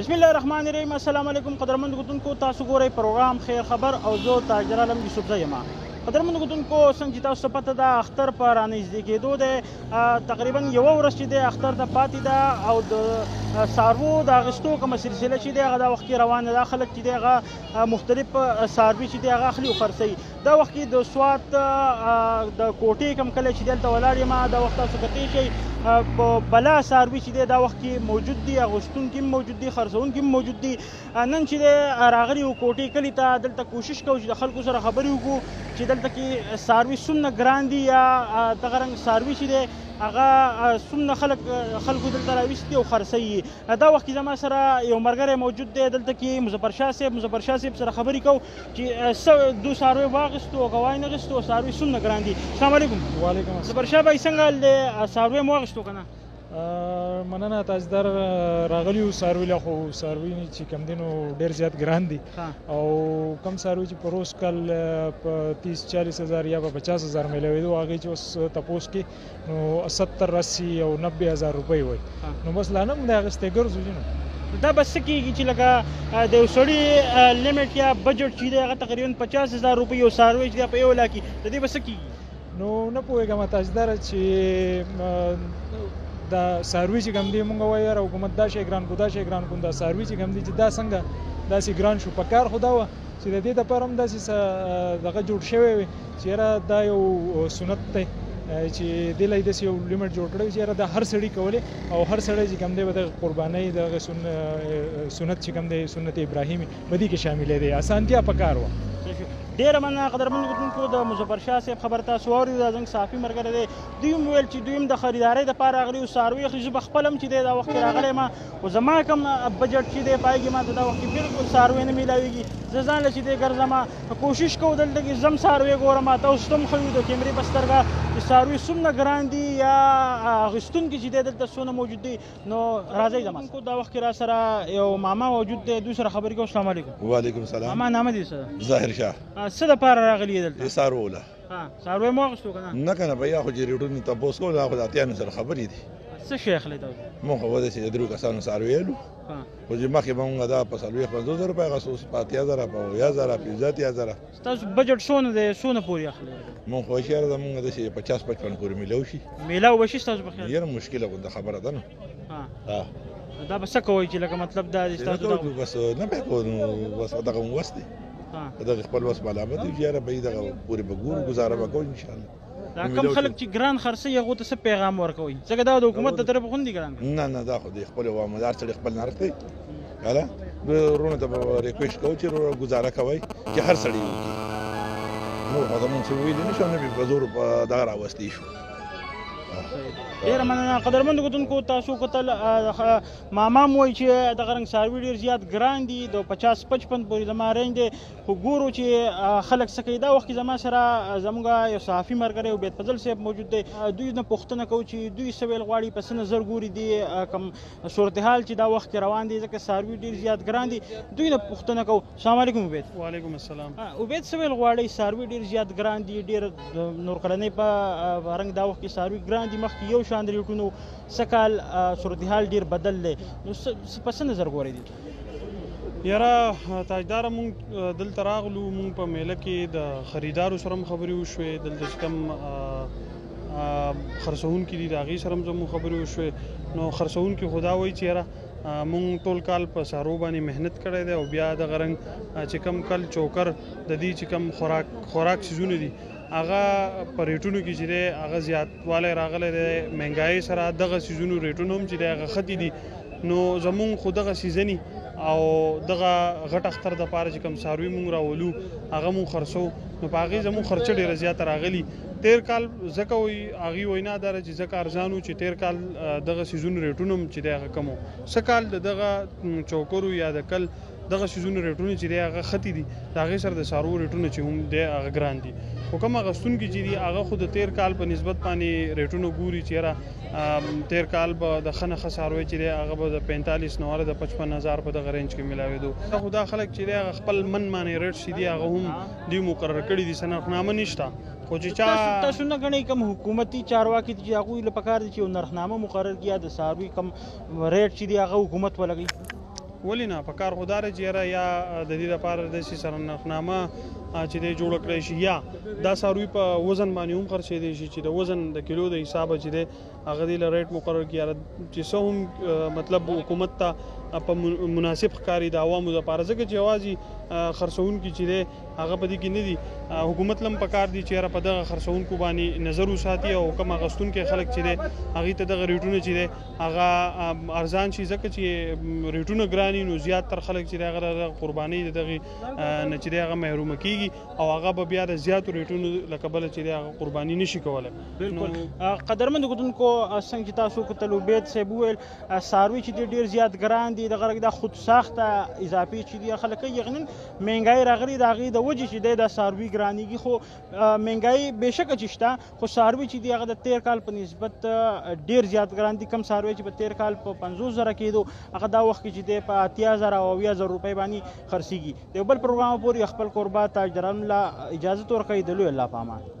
بسم الله الرحمن الرحیم السلام علیکم قدرمن غوتونکو تاسو ګورئ پروګرام خیر خبر او زه تاجر عالم یوسف زیم قدرمن غوتونکو څنګه چې تاسو پته ده اختر پر رانږدې کېدو دی تقریبا یو ورځ چې دی اختر ته پاتې ده او د ساروو د اغستو کومه سلسله چې دی هغه د وخت کې روانه ده خلک چې دی هغه مختلف ساروي چې دی هغه اخلي او خرڅوي دا وخت کې د سوات د کوټې کوم کلی چې دلته ولاړ یم دا وخت تاسو کتلی شئ په بلا څاروي چې دی دا وخت کې موجود دي اغوستونکي هم موجود دي خرڅونکي هم موجود دي نن چې دی راغلی و کوټې کلي ته دلته کوشش کوو چې د خلکو سره خبرې وکړو چې دلته کې څاروي څومره ګران دي یا دغه رنګ څاروي چې دی هغه څومره خلک خلکو دلته راویستي او خرڅوي دا وخت کې زما سره یو ملګری موجود دی دلته کې مظفر شاه صاحب مظفر شاه صاحب سره خبرې کوو چې څه دو ساروی واغستو او کوای نه غستو ساروی څومره ګران دي السلام علیکم وعلیکم السلام زبرشاه بای څنګه حال دی ساروی مو واغستو کنه مننه تاسو در راغلی او ساروی له خو ساروی چې کم دینو ډیر زیات ګران دي او کم ساروی چې پروس کال په 30 40 هزار یا په 50 هزار ملوي دوه هغه چې اوس تپوس کې نو 70 80 او 90 هزار روپۍ وای نو بس لا نه موږ اغستې ګرځو جنو دا بس کیږي چې لکه د یو سړي لیمټ یا بجټ چې دی هغه تقریبا 50000 روپۍ یو ساروی چې په یو لا کې د دې بس کیږي نو نه پوهېږم تاسدار چې دا ساروی چې کوم دی مونږ وایو یاره حکومت دا شی ګران کو دا شی ګران کو دا ساروی چې کوم دی چې دا څنګه داسې ګران شو په کار خو دا وه چې د دې دپاره هم داسې څه دغه جوړ شوی وي چیرې دا یو سنت دی چې د لای د یو لیمټ جوړ کړی چې دا هر سړی کولی او هر سړی چې کوم دی به د قربانۍ د سن سنت چې کوم دی سنت ابراهیمي بدی کې شاملې دی اسانتیا پکار و ډیره مننه قدرمن لیدونکو د مظفر شاه صاحب خبر تاسو اوري دا زنګ صحافي مرګره دی دوی ویل چې دوی د خریدارۍ د پاره راغلي او ساروي خو زه بخپلم چې دا وخت راغلی ما خو زما کوم بجټ چې دی پای کې ماته دا وخت بالکل ساروی نه ملاویږي زه ځان له چې دی ګرځم کوشش کوم دلته کې زم ساروی ګورم تاسو تم خو د کیمرې په سترګه چې ساروی څومره ګران دي یا غستون کې چې دی دلته څونه موجود دي نو راځي زما کو دا وخت را سره یو ماما موجود دی دوی سره خبرې کوم السلام علیکم وعلیکم السلام ماما نام دې څه ظاهر شاه څه د پاره راغلی دلته ساروله ها ساروی مو غشتو کنه نه کنه بیا خو جریټو نه تاسو کو دا خو اتیا مې سره خبرې دي څه شي اخلي تاسو مو خو وځي چې درو کسانو ساروی لو ها خو چې مخې مونږه دا په سلوي 50000 روپیا غسوس پاتیا زره په یا زره پیزات یا زره تاسو بجټ شونه دی شونه پوری اخلي مو خو شهر زمونږ د 50 55 پورې ملو شي ملو وشي تاسو په خیر یره مشکله غو د خبره ده نه دا به څه کوئ چې لکه مطلب دا دې ستاسو دا بس نه به کو نو بس دغه وس دی دغه خپل وس ملامت دی یاره به دغه پورې به ګور گزاره وکړو ان شاء الله دا کم خلک چې ګران خرڅي هغه ته څه پیغام ورکوي ځکه دا د حکومت د طرف غوندي ګران نه نه دا خو د خپل وامدار سره خپل نرخ دی هلا رونه ته ریکوېسټ کوو چې گزاره کوي چې هر سړی وکړي نو خو زمونږ څه ویل نشو نه به زور دا راوستي شو ډیره مننه قدرمن کتونکو تاسو کتل ماما مو چې د غرنګ ساروی ډیر زیات ګران دي د 50 55 پورې زما رنج دي خو ګورو چې خلک سکه دا وخت زما سره زموږ یو صحافي مرګره او بیت فضل صاحب موجود دی دوی نه پوښتنه کوي چې دوی سویل غواړي پس نظر ګوري دي کم صورتحال چې دا وخت روان دي ځکه ساروی ډیر زیات ګران دي دوی نه پوښتنه کوي السلام علیکم عبید وعلیکم السلام عبید څه ویل غواړئ ساروي ډېر زیات ګران دي ډېر نور کلنۍ په رنګ دا وخت کې ساروي ګران دي مخکې یو شان ریټونو څه کال صورتحال ډېر بدل دی نو په څه نظر ګورئ دي یاره تاجدار مونږ دلته راغلو مونږ په میله کې د خریدارو سره خبرې وشوې دلته کم خرڅون کې دي دا غي سره زمو خبرې وشوې نو خرڅون کې خدا وایي چې یاره موږ ټول کال په سارو باندې مهنت کړی دی او بیا دغه رنګ چې کم کل چوکر د دې چې کم خوراک خوراک سيزونه دي هغه په ریټونو کې چې دی هغه زیاتوالی راغلی دی مهنګایۍ سره دغه سیزونو ریټونه هم چې دی هغه ختي دي نو زمونږ خو دغه سیزني او دغه غټ اختر د پاره چې کم ساروي مونږ راولو هغه مونږ خرڅو نو په هغې زمونږ خرچه ډېره زیاته راغلي تیر کال ځکه وي هغه وینا دار چې ځکه ارزانو چې تیر کال دغه سيزون ریټونم چې دغه کمو سکال دغه چوکرو یا د کل دغه سيزون ریټونه چې دغه ختی دي دغه سر د سارو ریټونه چې هم د هغه ګران دي حکم غستون کې چې دي هغه خود تیر کال په نسبت باندې ریټونه ګوري چې را تیر کال به د خنه خساروي چې هغه به د 45 نور د 55000 په دغه رینج کې ملاوي دو خدا خلک چې دغه خپل من معنی ریټ شي دي هغه هم دوی مقرر کړي دي سنرخنامه نشته خو چې چا تاسو نه غني کوم حکومتي چارواکي چې هغه له پکار دي چې نرخنامه مقرر کړي د ساروي کم ریټ چې دی هغه حکومت ولګي ولې نه په کار خدار چې را یا د دې لپاره د سي سره نرخنامه چې د جوړ کړی شي یا دا ساروي په وزن باندې هم خرڅې دي شي چې د وزن د کیلو د حساب چې هغه دی له ریټ مقرر کړي یاره چې څه هم مطلب حکومت ته په مناسب ښکاري د عوامو لپاره ځکه چې یوازې خرڅونکي چې دی هغه په دې کې نه دي حکومت لم په کار دي چې یاره په دغه خرڅونکو باندې نظر وساتي او کوم غستونکي خلک چې دی هغه ته دغه ریټونه چې دی هغه ارزان شي ځکه چې ریټونه ګراني نو زیات تر خلک چې هغه قرباني دغه نه چې هغه محروم کیږي او هغه به بیا د زیاتو ریټونو لکه بل چې هغه قرباني نشي کولای بالکل قدرمن کتونکو څنګه چې تاسو کتل وبید صاحب ویل ساروی چې ډیر زیات ګران دي د غرق د خود ساخته اضافي چې دی خلک یقینا مهنګای راغلي دا غي د وجې چې د ساروی ګرانیږي خو مهنګای بهشکه چې شته خو ساروی چې دی هغه د 13 کال په نسبت ډیر زیات ګران دي کم ساروی چې په 13 کال په 50000 کېدو هغه دا وخت کې چې دی په 80000 او 20000 روپۍ باندې خرڅيږي د بل پروګرام پورې خپل قربا تاجران لا اجازه تور کوي د لوی الله پامان